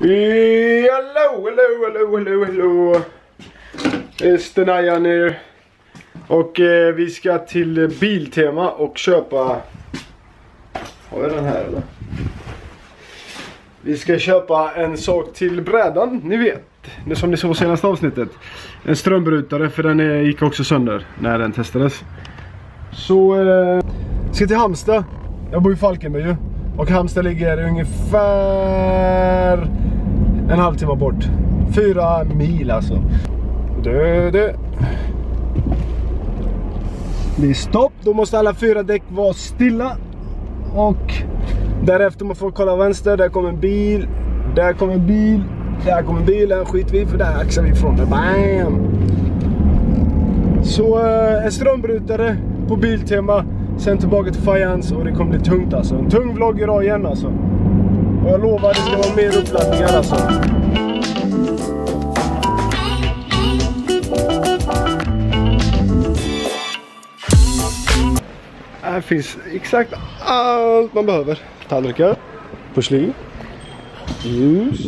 Hello, hello, hello, hello, hello. Stenajan här. Och eh, vi ska till Biltema och köpa... Har jag den här eller? Vi ska köpa en sak till brädan, ni vet. Det som ni såg senaste avsnittet. En strömbrytare för den eh, gick också sönder när den testades. Så... Eh, ska till Halmstad. Jag bor i Falkenberg ju. Och Halmstad ligger ungefär en halvtimme bort. Fyra mil alltså. Du, du. Det är stopp. Då måste alla fyra däck vara stilla. Och därefter man får kolla vänster. Där kommer en bil. Där kommer en bil. Där kommer bilen. Skit vi för där axar vi ifrån det. Bam! Så eh, en strömbrytare på Biltema. Sen tillbaka till fajans och det kommer bli tungt alltså. En tung vlogg idag igen alltså. Och jag lovar det ska vara mer uppladdningar alltså. Här finns exakt allt man behöver. Tallrikar, porslin, ljus.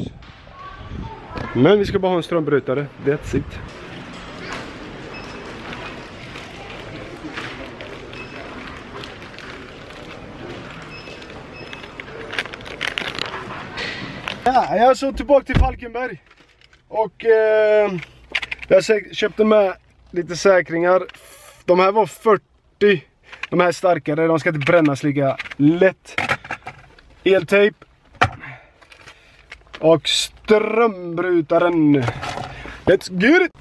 Men vi ska bara ha en strömbrytare. That's it. Ja, jag är alltså tillbaka till Falkenberg. Och eh, jag köpte med lite säkringar. De här var 40. De här är starkare, de ska inte brännas lika lätt. Eltejp. Och strömbrytaren. Let's get it!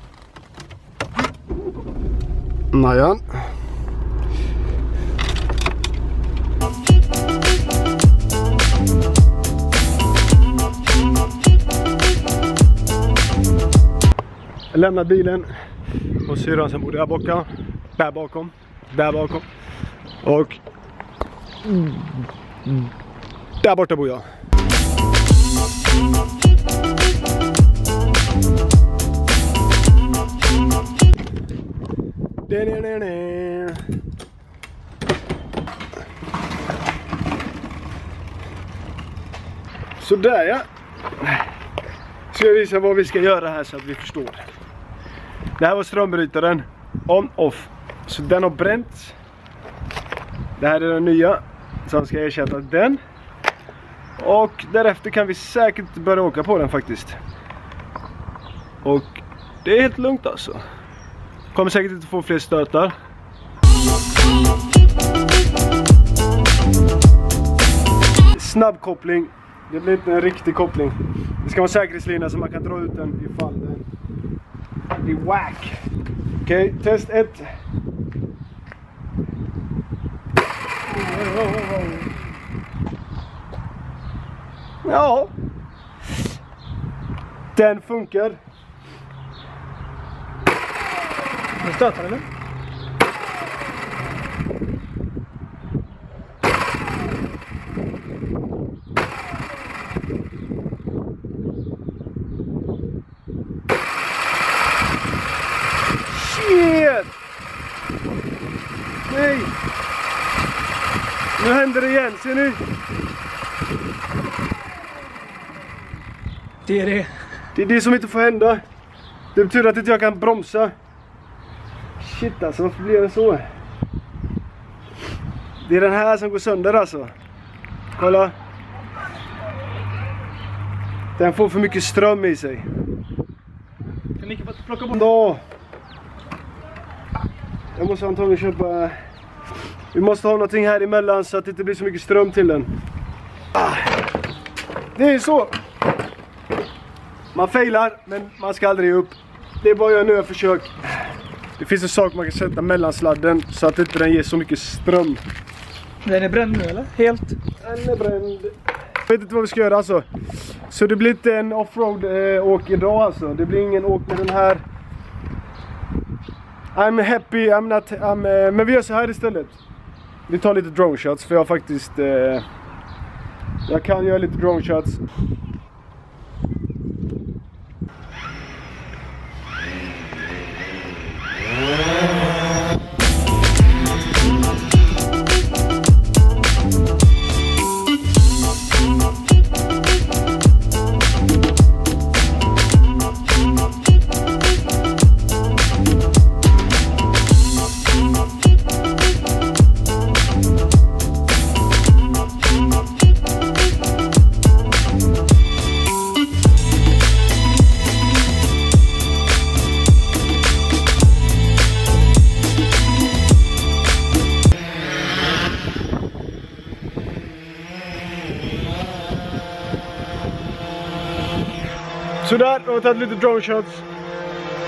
Najan. Lämnat bilen och syrran som bor där bakom. Där bakom. Där bakom. Och där borta bor jag. Sådär ja. Ska jag visa vad vi ska göra här så att vi förstår. Det här var strömbrytaren. On off. Så den har bränts. Det här är den nya. Som ska ersätta den. Och därefter kan vi säkert börja åka på den faktiskt. Och det är helt lugnt alltså. Kommer säkert inte få fler stötar. Snabbkoppling. Det blir inte en riktig koppling. Det ska vara säkerhetslina så man kan dra ut den ifall den blir whack. Okej, okay, test 1. Ja. Den funkar. Nu stöter eller? Shit! Nej! Nu händer det igen, ser ni? Det är det. Det är det som inte får hända. Det betyder att inte jag kan bromsa. Shit alltså, varför blir det så? Det är den här som går sönder alltså. Kolla. Den får för mycket ström i sig. Kan ni plocka bort Då. Jag måste antagligen köpa... Vi måste ha någonting här emellan så att det inte blir så mycket ström till den. Ah. Det är så. Man failar, men man ska aldrig ge upp. Det är bara att göra nya försök. Det finns en sak man kan sätta mellan sladden så att inte den ger så mycket ström. Den är bränd nu eller? Helt? Den är bränd. Jag vet inte vad vi ska göra alltså. Så det blir inte en offroad eh, idag alltså. Det blir ingen åk med den här. I'm happy, I'm not, I'm, uh, men vi gör så här istället. Vi tar lite drone shots för jag har faktiskt... Uh, jag kan göra lite drone shots. Sådär, då har vi tagit lite drone shots.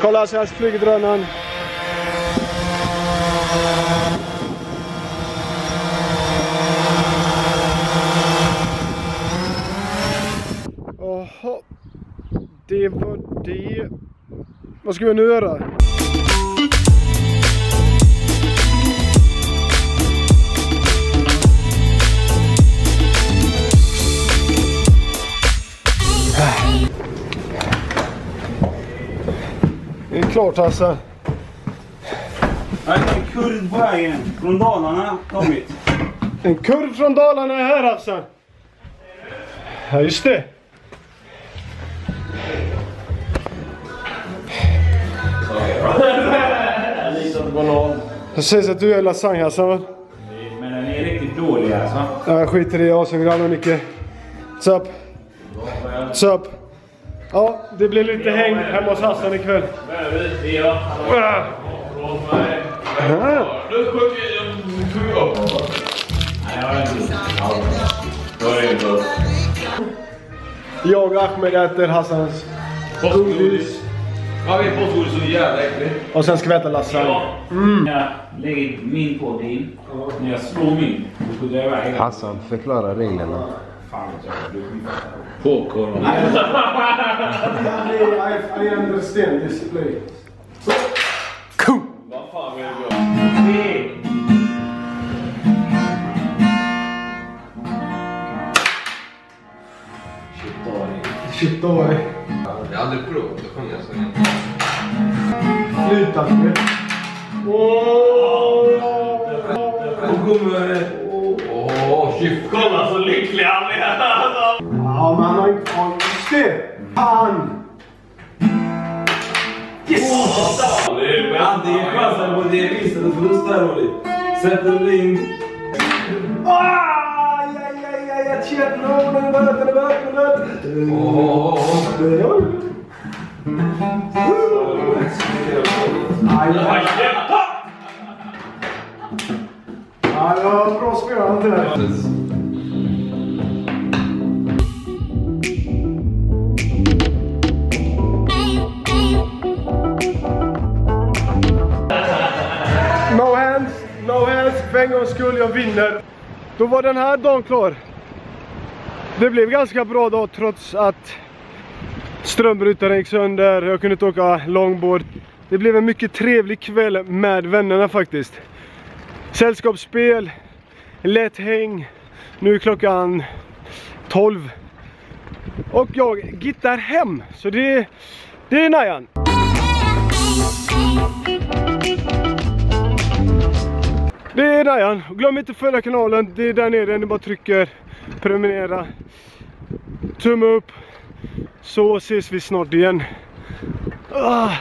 Kolla så här flyger drönaren. Jaha. Det var det. Vad ska vi nu göra? Det är klart. Ja, En kurd på vägen från Dalarna kommit. En kurv från Dalarna är här Hassan. Ja just det. Det sägs att du är lasagne Hassan va? Men den är riktigt dålig alltså. Ja, jag skiter i det. Jag som grannar Nicke. What's up? What's up? Ja, det blir lite häng hemma hos Hassan ikväll. Ah. Ah. Jag och Ahmed äter Hassans godis. Ja, min postgodis är så jävla äcklig. Och sen ska vi äta lasagne. Jag lägger min på din. När jag slår min, då skjuter jag iväg den. Hassan, förklara reglerna. Fan, jag blir Popcorn. I, I understand this play. Vad fan vill du gå? Shit, då var det Jag har aldrig provat att sjunga så igen. flytande. Och kommer... Kolla så lycklig han är! Ja, men han har. Ja, just det! Fan! Antingen chansar på det viset eller förlust där Olli. Sätter du in... Aj, aj, aj, skull, jag vinner. Då var den här dagen klar. Det blev ganska bra dag trots att strömbrytaren gick sönder. Jag kunde inte åka longboard. Det blev en mycket trevlig kväll med vännerna faktiskt. Sällskapsspel, lätt häng. Nu är klockan 12. Och jag gittar hem. Så det, det är Najan. Det är Dajan. Glöm inte att följa kanalen. Det är där nere. Ni bara trycker prenumerera. Tumme upp. Så ses vi snart igen. Ah.